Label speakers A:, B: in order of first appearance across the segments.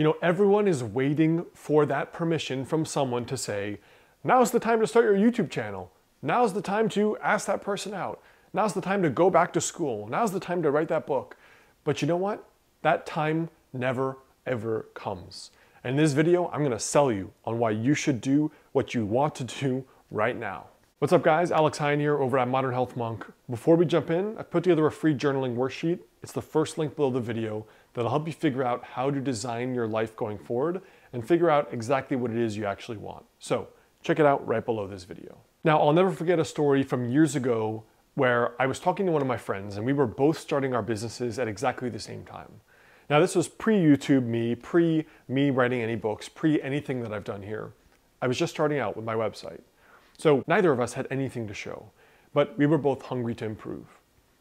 A: You know, everyone is waiting for that permission from someone to say, now's the time to start your YouTube channel. Now's the time to ask that person out. Now's the time to go back to school. Now's the time to write that book. But you know what? That time never, ever comes. And in this video, I'm gonna sell you on why you should do what you want to do right now. What's up guys, Alex Heyne here over at Modern Health Monk. Before we jump in, I've put together a free journaling worksheet. It's the first link below the video that'll help you figure out how to design your life going forward and figure out exactly what it is you actually want. So check it out right below this video. Now, I'll never forget a story from years ago where I was talking to one of my friends and we were both starting our businesses at exactly the same time. Now, this was pre-YouTube me, pre me writing any books, pre anything that I've done here. I was just starting out with my website. So neither of us had anything to show, but we were both hungry to improve.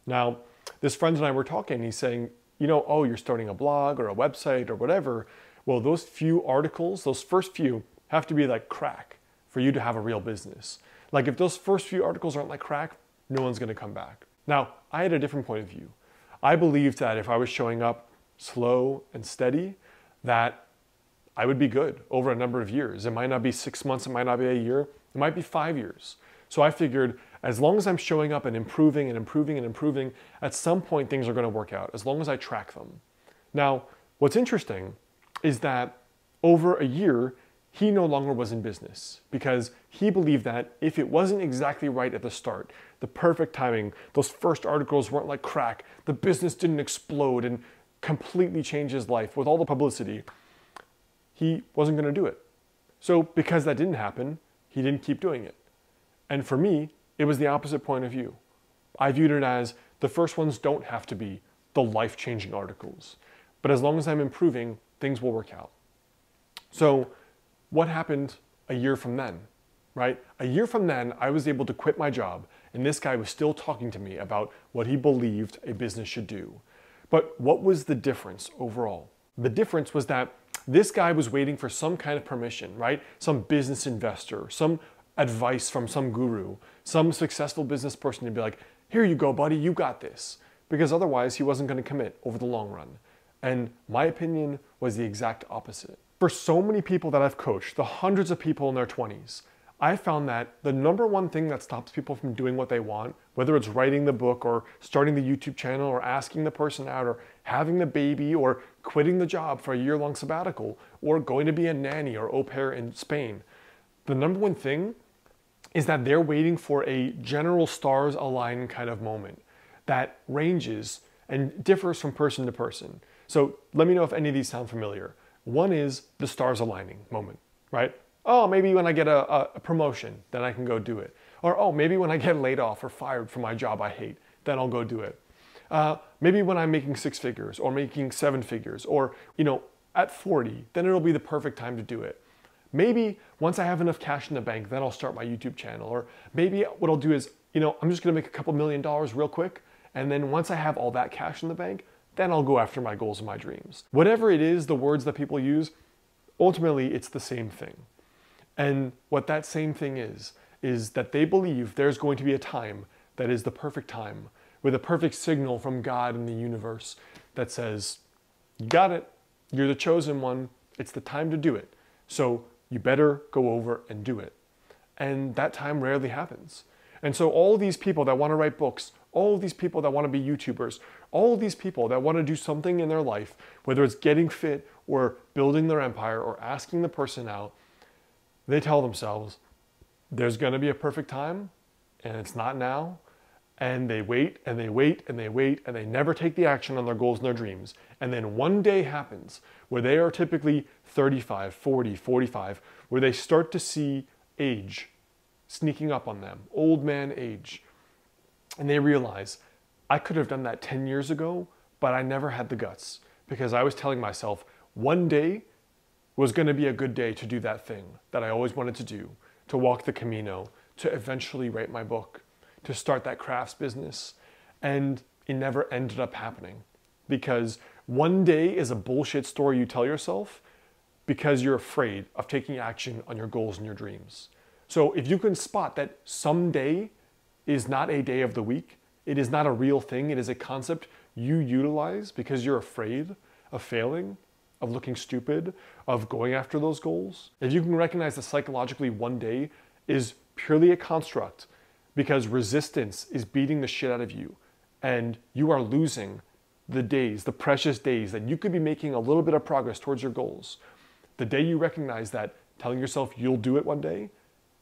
A: Now, this friend and I were talking, he's saying, you know, oh, you're starting a blog or a website or whatever. Well, those few articles, those first few, have to be like crack for you to have a real business. Like if those first few articles aren't like crack, no one's gonna come back. Now, I had a different point of view. I believed that if I was showing up slow and steady, that I would be good over a number of years. It might not be six months, it might not be a year, might be five years. So I figured as long as I'm showing up and improving and improving and improving, at some point things are going to work out, as long as I track them. Now, what's interesting is that over a year, he no longer was in business because he believed that if it wasn't exactly right at the start, the perfect timing, those first articles weren't like crack, the business didn't explode and completely change his life with all the publicity, he wasn't going to do it. So because that didn't happen, he didn't keep doing it. And for me, it was the opposite point of view. I viewed it as the first ones don't have to be the life changing articles. But as long as I'm improving, things will work out. So, what happened a year from then? Right? A year from then, I was able to quit my job, and this guy was still talking to me about what he believed a business should do. But what was the difference overall? The difference was that this guy was waiting for some kind of permission, right? Some business investor, some advice from some guru, some successful business person to be like, here you go, buddy, you got this. Because otherwise, he wasn't going to commit over the long run. And my opinion was the exact opposite. For so many people that I've coached, the hundreds of people in their 20s, I found that the number one thing that stops people from doing what they want, whether it's writing the book or starting the YouTube channel or asking the person out or having the baby or quitting the job for a year long sabbatical or going to be a nanny or au pair in Spain, the number one thing is that they're waiting for a general stars align kind of moment that ranges and differs from person to person. So let me know if any of these sound familiar. One is the stars aligning moment, right? Oh, maybe when I get a, a, promotion, then I can go do it. Or, oh, maybe when I get laid off or fired from my job I hate, then I'll go do it. Uh, maybe when I'm making six figures or making seven figures or, you know, at 40, then it'll be the perfect time to do it. Maybe once I have enough cash in the bank, then I'll start my YouTube channel. Or maybe what I'll do is, you know, I'm just gonna make a couple million dollars real quick. And then once I have all that cash in the bank, then I'll go after my goals and my dreams. Whatever it is, the words that people use, ultimately it's the same thing. And what that same thing is, is that they believe there's going to be a time that is the perfect time with a perfect signal from God in the universe that says, You got it. You're the chosen one. It's the time to do it. So you better go over and do it. And that time rarely happens. And so, all these people that want to write books, all these people that want to be YouTubers, all these people that want to do something in their life, whether it's getting fit or building their empire or asking the person out, they tell themselves there's going to be a perfect time and it's not now. And they wait and they wait and they wait and they never take the action on their goals and their dreams. And then one day happens where they are typically 35, 40, 45, where they start to see age sneaking up on them, old man age. And they realize, I could have done that 10 years ago, but I never had the guts because I was telling myself, one day was going to be a good day to do that thing that I always wanted to do, to walk the Camino, to eventually write my book, to start that crafts business. And it never ended up happening because one day is a bullshit story you tell yourself because you're afraid of taking action on your goals and your dreams. So if you can spot that someday is not a day of the week, it is not a real thing, it is a concept you utilize because you're afraid of failing, of looking stupid, of going after those goals, if you can recognize that psychologically one day is purely a construct because resistance is beating the shit out of you and you are losing the days, the precious days that you could be making a little bit of progress towards your goals. The day you recognize that telling yourself you'll do it one day,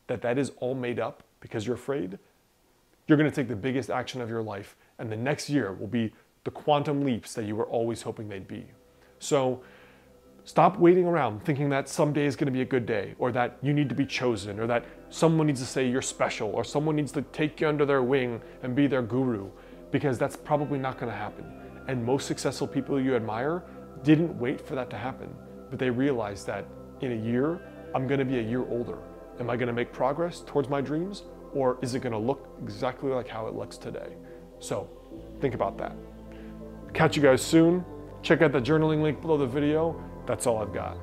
A: that that is all made up because you're afraid, you're going to take the biggest action of your life and the next year will be the quantum leaps that you were always hoping they'd be. So stop waiting around thinking that someday is going to be a good day or that you need to be chosen or that someone needs to say you're special or someone needs to take you under their wing and be their guru because that's probably not going to happen. And most successful people you admire didn't wait for that to happen, but they realized that in a year, I'm going to be a year older. Am I going to make progress towards my dreams or is it going to look exactly like how it looks today? So think about that. Catch you guys soon. Check out the journaling link below the video. That's all I've got.